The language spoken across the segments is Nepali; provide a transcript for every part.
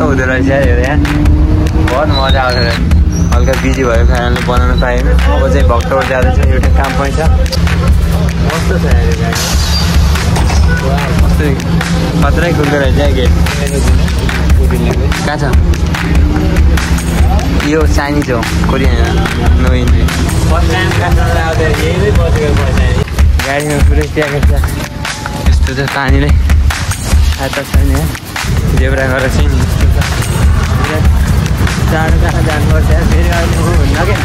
हुँदो रहेछ हेर यहाँ। बहुत मजा आउँछ रहेछ। हल्का बिजी भएको कारणले बनाउनु पाएन। अब चाहिँ भक्तपुर जाँदैछ। एउटा काम पनि छ। कस्तो छ कस्तो खत्रै खुल्दो रहेछ गेट। कहाँ छ? यो चाइनिज हो कोरियन नो इन्ट्री आउँदा गाडीमा पुरै ट्याकेट छ यस्तो छ पानीले। खाता छैन देब्रा गरेर चाहिँ नि यस्तो छ टाढो टाढो जानुपर्छ फेरि अहिले ऊ हुन्न क्या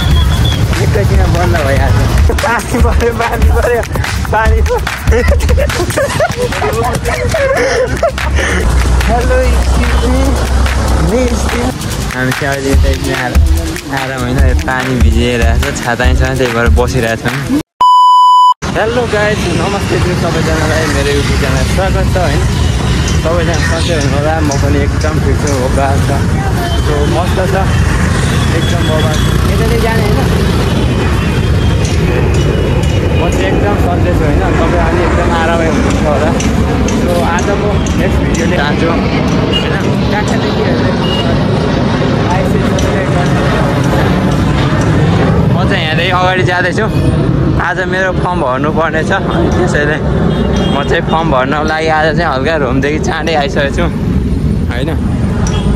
एकैछिनमा बन्द भइहाल्छ पानी पऱ्यो पानी पऱ्यो पानी हेलो हामी चाहिँ अहिले यता एकछिन आएर आराम होइन पानी भिजिरहेको छ छाता छ त्यही भएर बसिरहेको छौँ हेलो गाइज नमस्ते सबैजनालाई मेरो युट्युब च्यानल स्वागत छ होइन सबैजना सन्चै हुनुहोला म पनि एकदम ठिक छु हो छ सो मस्त छ एकदम बबाल यता जाने होइन म चाहिँ एकदम सन्चै छु होइन तपाईँ अहिले एकदम आरामै हुनुहुन्छ होला सो आज म नेक्स्ट भिडियोले जान्छु होइन म चाहिँ यहाँदेखि अगाडि जाँदैछु आज मेरो फर्म भर्नुपर्ने छ अनि त्यसैले म चाहिँ फर्म भर्नको लागि आज चाहिँ हल्का रोमदेखि चाँडै आइसकेको छु होइन?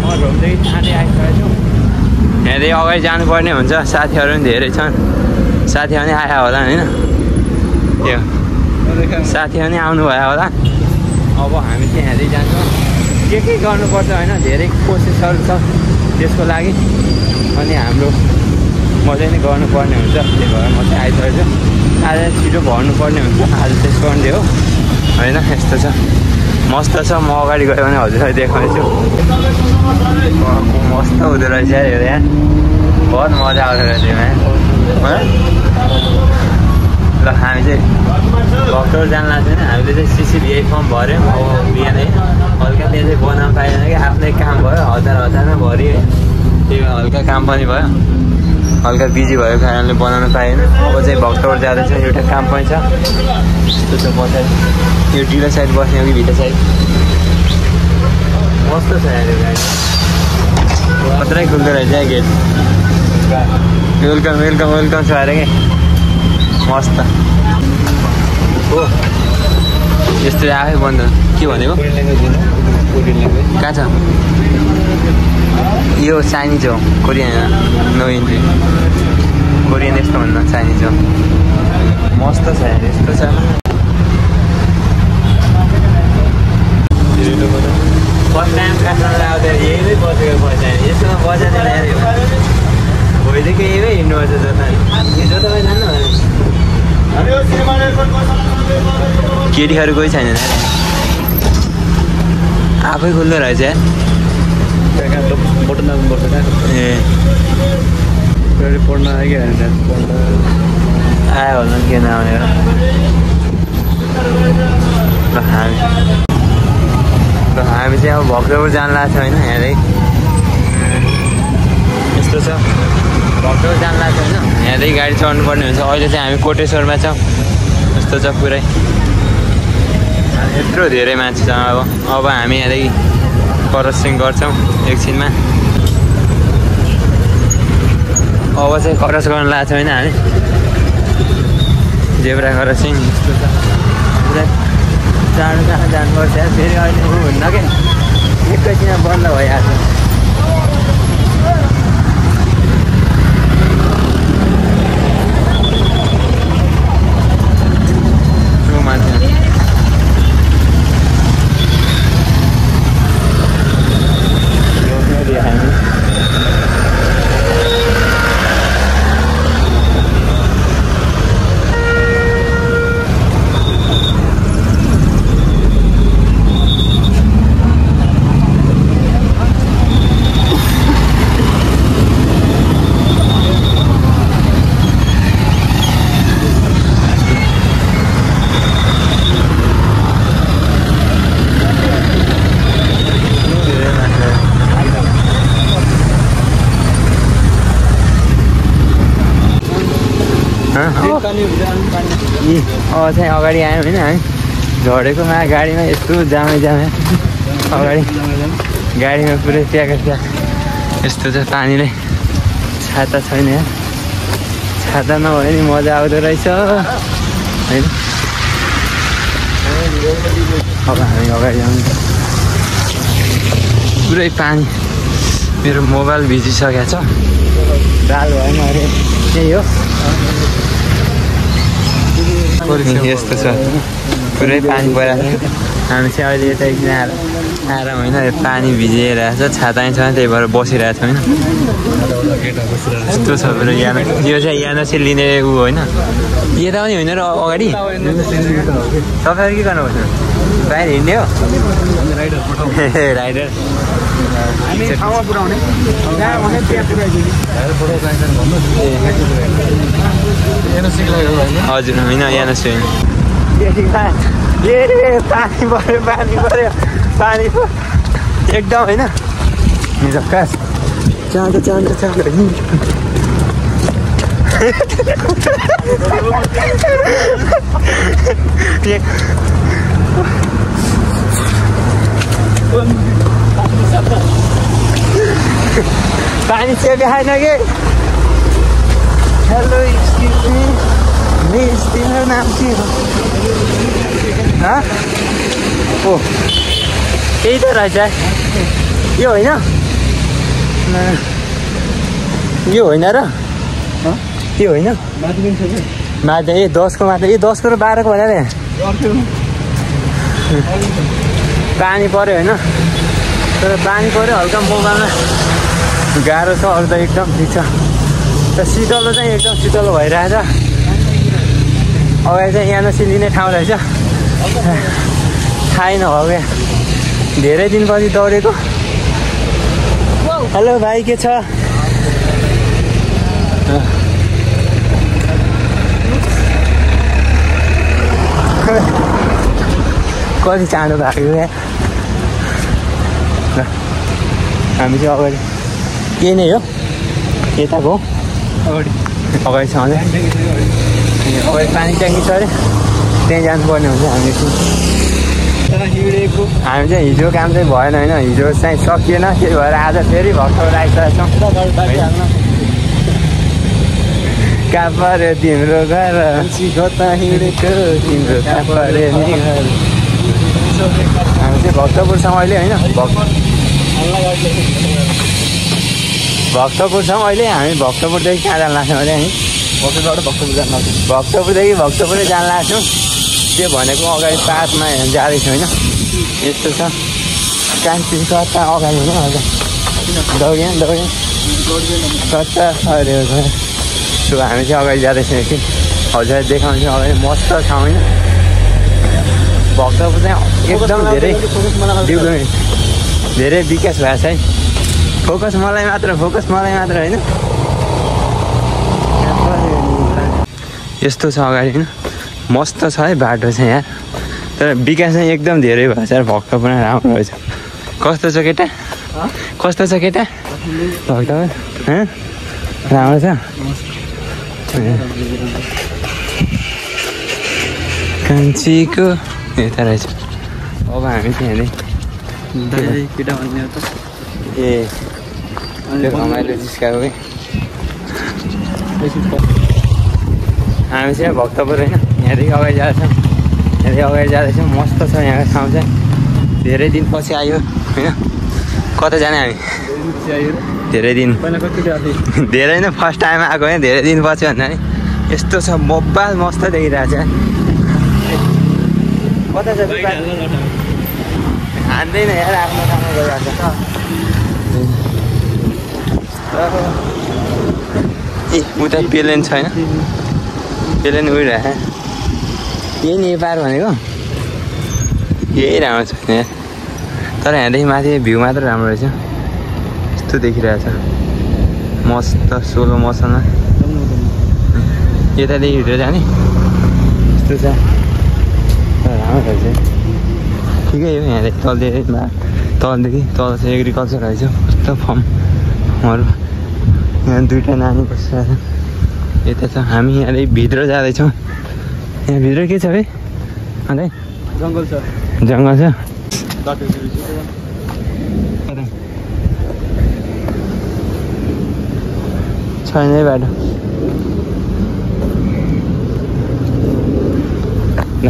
म रोमदेखि चाँडै आइसकेको छु यहाँदेखि अगाडि जानुपर्ने हुन्छ साथीहरू पनि धेरै छन्। साथीहरू पनि आयो होला होइन? त्यो साथीहरू पनि आउनुभयो होला। अब हामी चाहिँ यहाँदेखि जान्छौँ। के के गर्नुपर्छ होइन? धेरै कोसिसहरू छ त्यसको लागि। अनि हाम्रो मजा नै गर्नुपर्ने हुन्छ। त्यही भएर म चाहिँ आइसकेको छु आज छिटो भर्नुपर्ने हुन्छ। आज चाहिँ सन्डे हो। होइन यस्तो छ। मस्त छ म अगाडि गयो भने हजुरलाई देखाउँछु। मस्त हुँदो रहेछ हेर यहाँ। बहुत मजा आउँदो रहेछ यहाँ। ल हामी चाहिँ भक्तपुर जान लाग्छ होइन। हामीले चाहिँ सिसिबिआई फर्म भऱ्यौँ अब बिहानै हल्का त्यहाँ चाहिँ बनाउनु पाएन कि। आफ्नै काम भयो हतार हतारमा भरियो। त्यही भएर हल्का काम पनि भयो। हल्का बिजी भएको कारणले बनाउनु पाएन। अब चाहिँ भक्तपुर जाँदैछ एउटा काम पनि छ। यस्तो छ पछाडि यो डिलो साइड बस्ने हो कि भित्र साइड? मस्तो छ मात्रै खुल्दो रहेछ यहाँ गेट। वेलकम वेलकम वेलकम छ अरे क्या। मस्त। हो। यस्तो आफै बन्द के भनेको? कहाँ छ? यो चाइनिज हो कोरियन नो इन्ट्री कोरियन यस्तो भन्दा चाइनिज हो मस्त छ यस्तो छ फर्स्ट टाइम काठमाडौँ आउँदा यही नै बसेको पैसा यस्तोमा बजाएर ल्याएर भोलिदेखि यही हिँड्नुपर्छ जता हिजो तपाईँ जानु केटीहरू कोही छैन आफै खुल्दो रहेछ र ल हामी चाहिँ अब भक्तपुर जान लाग्छ होइन यहाँदेखि यस्तो छ भक्तपुर जान लाग्छ होइन यहाँदेखि गाडी चढ्नु पर्ने हुन्छ अहिले चाहिँ हामी कोटेश्वरमा छौँ यस्तो छ पुरै यत्रो धेरै मान्छे छ अब अब हामी यहाँदेखि क्रसिङ गर्छौँ एकछिनमा अब चाहिँ क्रस गर्न लाग्छ होइन हामी। जेब्रा क्रसिङ यस्तो छ टाढो जानुपर्छ फेरि अहिले हुन्न क्या एकैछिनमा बन्द भइहाल्छ मान्छे हामी यी अब चाहिँ अगाडि आयौँ होइन हामी। झरेकोमा गाडीमा यस्तो जामै जामै। अगाडि गाडीमा पुरै प्याक प्याक यस्तो छ पानीले छाता छैन यहाँ छाता नभए नि मजा आउँदो रहेछ। होइन? अब हामी अगाडि आउनु। पुरै पानी। मेरो मोबाइल भिजिसकेको छ। दाल भएन अरे। त्यही हो। यस्तो छ पुरै पानी परिरहेको छ हामी चाहिँ अहिले यता एकदिन आएर आएर होइन यो पानी भिजिरहेको छ छाता नै छ त्यही भएर बसिरहेको छ होइन यस्तो छ पुरै यानो यो चाहिँ यानो चाहिँ लिने ऊ होइन यता पनि होइन र अगाडि तपाईँहरू के गर्नुपर्छ बाहिर हिँड्ने हो ए राइडर ठाउँमा पुऱ्याउने हजुर होइन। चाहिँ ए पानी पानी पानी एकदम होइन पानी चाहिँ खाएन कि? हेलो एक्सक्युज मी मिस तिम्रो नाम के हो? ओ त्यही त रहेछ यो होइन यो होइन र यो होइन माथि ए दसको माथि ए दसको र बाह्रको भनेर पानी पऱ्यो होइन तर पानी पऱ्यो हल्का मोबाइलमा गाह्रो छ अरू त एकदम ठिक छ त चाहिँ एकदम शीतलो भइरहेछ। अगाडि चाहिँ यहाँ सिलिने ठाउँ रहेछ। थाहै नभएको क्या। धेरै दिनपछि दौडेको। हेलो भाइ के छ? कति चाँडो भएको ल, हामी चाहिँ अगाडि के नै हो? यताको अगाडि। छ अझै अगाडि पानी ट्याङ्की छ अरे त्यहीँ जानुपर्ने हुन्छ हामी हामी चाहिँ हिजो काम चाहिँ भएन होइन। हिजो चाहिँ सकिएन। त्यही भएर आज फेरि भर्खर आइसकेको छौँ। पऱ्यो तिम्रो घर? तिम्रो घर हामी चाहिँ भक्तपुरसम्म अहिले होइन। भक्त भक्तपुरसम्म अहिले। हामी भक्तपुरदेखि कहाँ जान लाग्छौँ अरे हामी? भक्तबाट भक्तपुर जानु भक्तपुरदेखि भक्तपुरै जान लाग्छौँ। त्यो भनेको अगाडि पातमा जाँदैछौँ होइन? यस्तो छ। कान्छी कता अगाडि होइन हजुर दौड्यो दौड्यो। कता अरे सो हामी चाहिँ अगाडि जाँदैछौँ एकछिन। हजुर देखाउँछ अगाडि। मस्त छ होइन? भक्तपुर चाहिँ एकदम धेरै डेभलपमेन्ट धेरै विकास भएको छ है। फोकस मलाई मात्र फोकस मलाई मात्र होइन? यस्तो छ अगाडि होइन? मस्त छ है बाटो चाहिँ यहाँ। तर विकास चाहिँ एकदम धेरै भएको छ भक्तपुर राम्रो रहेछ। कस्तो छ केटा? कस्तो छ केटा? भक्तपुर हँ? राम्रो छ? कान्छीको यता रहेछ। अब हामी चाहिँ हेर्दै। केटा भन्ने हो त। ए। त्यो जिस्काएको कि हामी चाहिँ भक्तपुर होइन यहाँदेखि अगाडि जाँदैछौँ यहाँदेखि अगाडि जाँदैछौँ मस्त छ यहाँको ठाउँ चाहिँ धेरै दिनपछि आयो होइन कता जाने हामी धेरै दिन पहिला कति गएको धेरै नै फर्स्ट टाइम आएको होइन धेरै दिनपछि भन्दा नि यस्तो छ मोबाइल मस्त देखिरहेको छ कता छ हान्दैन यार आफ्नो ठाउँमा गइरहेको छ ए उता पेलेन छैन। पेलेन उडिरहेको यही नेपाल भनेको? यही राम्रो छ यहाँ तर यहाँदेखि माथि भ्यू मात्र राम्रो रहेछ। यस्तो देखिरहेछ। मस्त सोलो मोसनमा यतादेखि हिँडेर जाने। यस्तो छ। राम्रो रहेछ। ठिकै हो यहाँदेखि तलदेखि तलदेखि तल चाहिँ एग्रिकल्चर रहेछ। कस्तो फर्महरू यहाँ दुइटा नानी बसेर यता छ हामी यहाँ भित्र जाँदैछौँ। यहाँ भित्र के छ है अन्त जङ्गल छ। जङ्गल छ। छैन है बाटो। ल।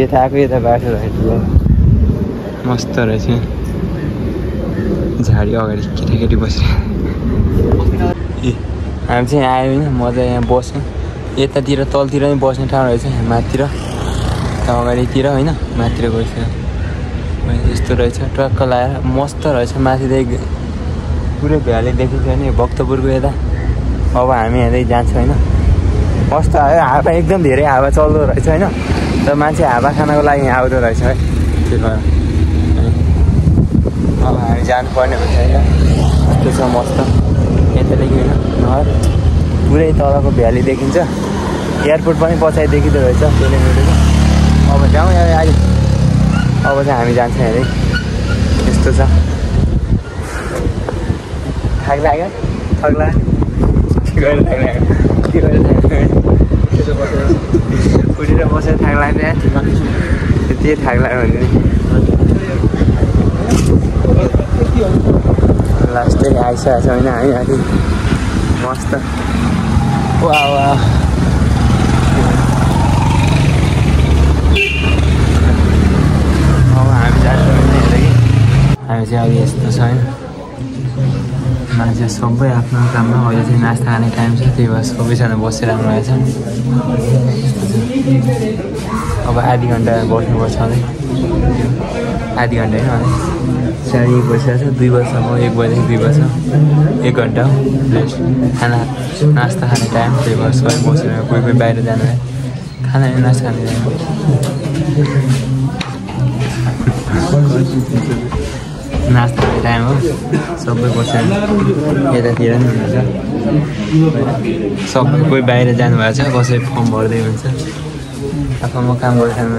यता आएको यता बाटो रहेछ मस्त रहेछ। झाडी अगाडि केटाकेटी बसिरहेको ए हामी चाहिँ आयो होइन मजा यहाँ बस्यौँ यतातिर तलतिर नै बस्ने ठाउँ रहेछ यहाँ माथितिर। अगाडितिर होइन माथितिर गइसक्यो यस्तो रहेछ ट्रक्क लगाएर मस्त रहेछ माथिदेखि पुरै भ्याली देखिन्छ नि भक्तपुरको यता। अब हामी हेर्दै जान्छौँ होइन। कस्तो आयो हावा एकदम धेरै हावा चल्दो रहेछ होइन। तर मान्छे हावा खानको लागि यहाँ आउँदो रहेछ है। त्यही भएर अब हामी जानुपर्ने हुन्छ होइन। कस्तो छ मस्त। होइन नहर पुरै तलको भ्याली देखिन्छ। एयरपोर्ट पनि पछाडि देखिँदो रहेछ गर्दा अब जाउँ यहाँ अहिले अब चाहिँ हामी जान्छौँ हेरेँ यस्तो छ। थाक लाग्यो? थाक लाग्यो। के गरेर थाक लाग्यो? के गरेर थाक लाग्यो? उठेर बसेर। थाक लाग्यो त्यति थाक लाग्यो भने। लास्टै आइसकेको छ होइन हामी अलिक मस्त वा वा अब हामी जान्छौँ कि हामी चाहिँ अब यस्तो छ होइन मान्छे सबै आफ्नो काममा अहिले चाहिँ नास्ता खाने टाइम छ त्यही भएर सबैजना बसिरहनु रहेछ अब आधी घन्टा बस्नुपर्छ अझै आधी घन्टा होइन साढे एक बजिरहेको छ दुई बजीसम्म एक बजीदेखि दुई बजीसम्म एक घन्टा रेस्ट खाना नास्ता खाने टाइम त्यही भएर सबै बसेर कोही कोही बाहिर जानु खाना नास्ता खाने टाइम नास्ता खाने टाइम हो। सबै बसेर यतातिर नि हुन्छ सबै कोही बाहिर जानुभएको छ कसै फर्म भर्दै हुन्छ आफूमा काम गरिरहनु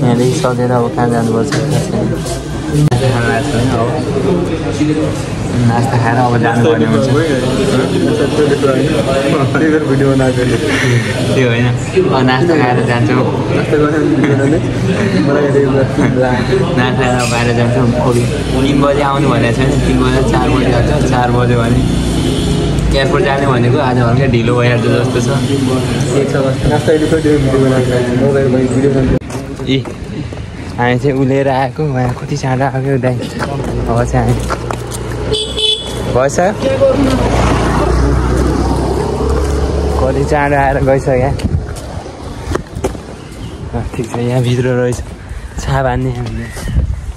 यहाँदेखि सकेर अब कहाँ जानुपर्छ नास्ता अब खाएर अब जानुपर्ने हुन्छ त्यो होइन अब नास्ता खाएर जान्छौँ नास्ता खाएर बाहिर जान्छौँ तिन बजी आउनु भनेको छैन तिन बजी चार बजी आउँछ चार बज्यो भने एयरपोर्ट जाने भनेको आज हल्का ढिलो भइहाल्छ जस्तो छ। ए हामी चाहिँ उलेर आएको उहाँ कति चाँडो आएको दाइ। अब चाहिँ हामी भएछ कति चाँडो आएर गइसक्यो। ठिक छ यहाँभित्र रहेछ। छाप हान्ने हामीले।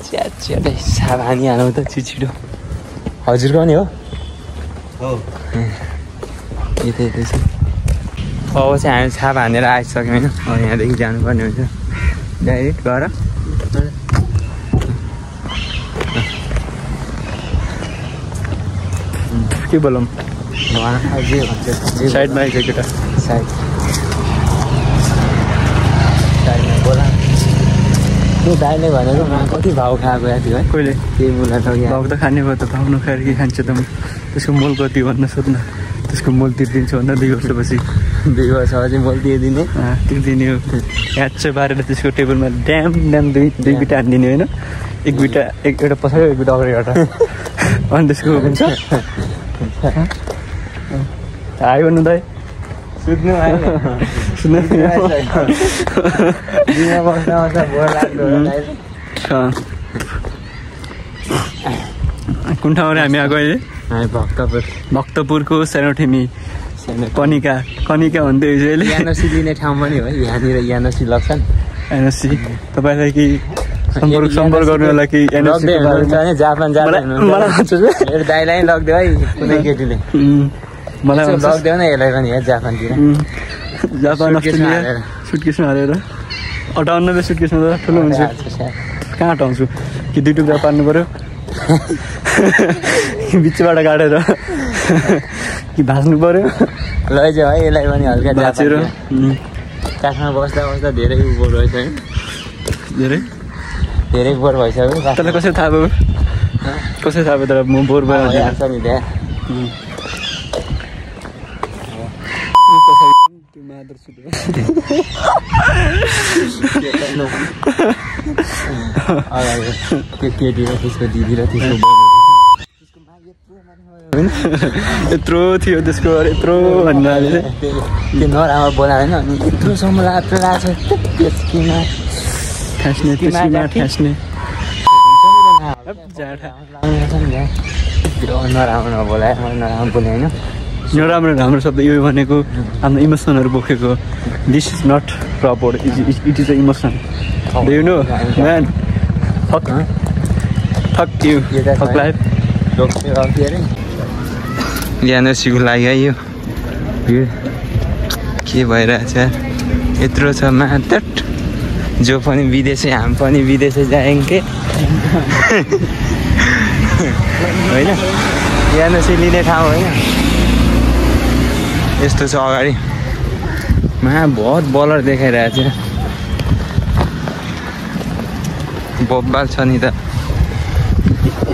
च्याट च्याटै छाप हानिहालौँ त छिटो हजुरको नि हो। यतै यतै छ। अब चाहिँ हामी छाप हानेर आइसक्यौँ होइन। अब यहाँदेखि जानुपर्ने हुन्छ। डाइरेक्ट गएर के बोलौँ? उहाँ जे भन्छ साइडमा आइसक्यो केटा साइड। साइडमा बोला। त्यो दाइले भनेको कति भाउ खाएको थियो है। कहिले? त्यही मुला त भाउ त खाने भयो त। भाउ नखाएर के खान्छ त म। त्यसको मोल कति भन्न सोध्न त्यसको मोल तिर्दिन्छु भन्दा दुई वर्षपछि। दुई वर्षपछि मैले अँ, तिर्दिने हो। याद चाहिँ बारेर त्यसको टेबलमा ड्याम ड्याम दुई दुई बिटा हानिदिने होइन? एक बिटा एक एउटा पछाडि एक बिटा अगाडि एउटा अनि त्यसको हुन्छ। हाई भन्नु दाइ। सुत्नु। अँ। कुन ठाउँमा हामी आएको अहिले? हामी भक्तपुर। भक्तपुरको सेरोठेमी कनिका कनिका भन्दै थियो अहिले यानसी दिने ठाउँ पनि हो यहाँनिर यानसी लग्छन्। एनएससी तपाईँलाई कि सम्पर्क सम्पर्क गर्नु होला कि जापान मेरो दाइलाई पनि लगिदियो है कुनै केटीले। मलाई लगिदियो न यसलाई पनि है जापानतिर। जापान सुटकेसमा हालेर। अठाउन्नब्बे सुटकेसमा त ठुलो हुन्छ। कहाँ हटाउँछु कि दुई टुक्रा पार्नु पऱ्यो बिचबाट काटेर कि भाँच्नु पऱ्यो लैजाऊ है यसलाई पनि हल्का भाँचेर काठमा बस्दा बस्दा धेरै उभो रहेछ है। धेरै? धेरै बोर भइसक्यो। तँलाई कसरी थाहा भयो? कसरी थाहा भयो तर म बोर भएर भइहाल्छ। नि त्यहाँ। त्यो केटी र त्यसको दिदी र त्यसको होइन यत्रो थियो त्यसको यत्रो भन्नाले। त्यो नराम्रो बोलाएन अनि यत्रोसम्म लाग्छ लाग्छ नराम्रो नबोलाए नराम्रो बोले होइन नराम्रो राम्रो शब्द यो भनेको। आफ्नो इमोसनहरू बोकेको। This is not proper it is a emotion you know man fuck fuck you fuck life लागि है यो भिड के? भइरहेछ? यत्रो छ मातट। जो पनि विदेशै हाम पनि विदेशै जायौँ के होइन ज्ञानोसी लिने ठाउँ होइन। यस्तो छ अगाडि। मा बहुत बलर देखाइरहेछ। बब्बाल छ नि त।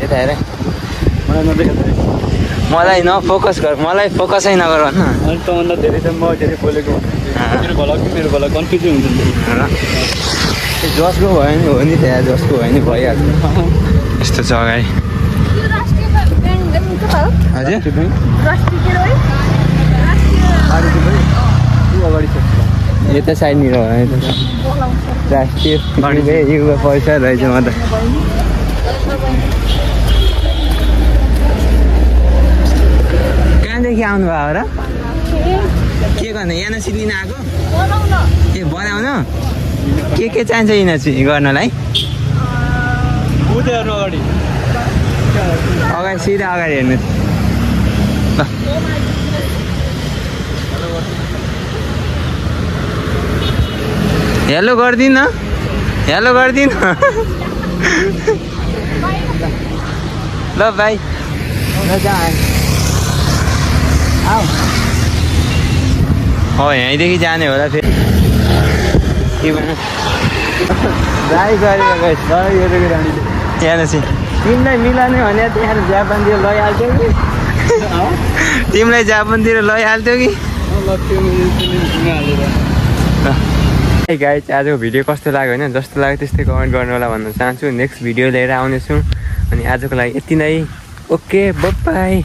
यता हेर। मलाई नदेखाएको मलाई नफोकस गर मलाई फोकसै नगर भन्न। अनि तँभन्दा धेरै त म धेरै बोलेको मेरो भला कि मेरो भला कन्फ्युजै हुन्छ नि जसको भयो नि हो नि त्यहाँ जसको भयो नि भइहाल्छ। यस्तो छ अगाडि अगाडि छ? यता साइडनिर यता राष्ट्रिय युवा युवा पैसा रहेछ म त। आउनुभयो र के गर्नु? एनएसी लिन आएको? ए बनाउन? के के चाहिन्छ एनएसी गर्नलाई? अगाडि? सिधा अगाडि हेर्नु। ल। हेलो गरिदिन। हेलो गरिदिन। ल भाइ हो यहीँदेखि जाने होला फेरि। राई यहाँ चाहिँ तिमीलाई मिलाउने भने त्यहाँ जापानतिर लैहाल्थ्यौ कि? तिमीलाई जापानतिर लैहाल्थ्यौ कि? गाइज आजको भिडियो कस्तो लाग्यो होइन? जस्तो लाग्यो त्यस्तै कमेन्ट गर्नु होला भन्न चाहन्छु। नेक्स्ट भिडियो लिएर आउनेछु। अनि आजको लागि यति नै। Okay by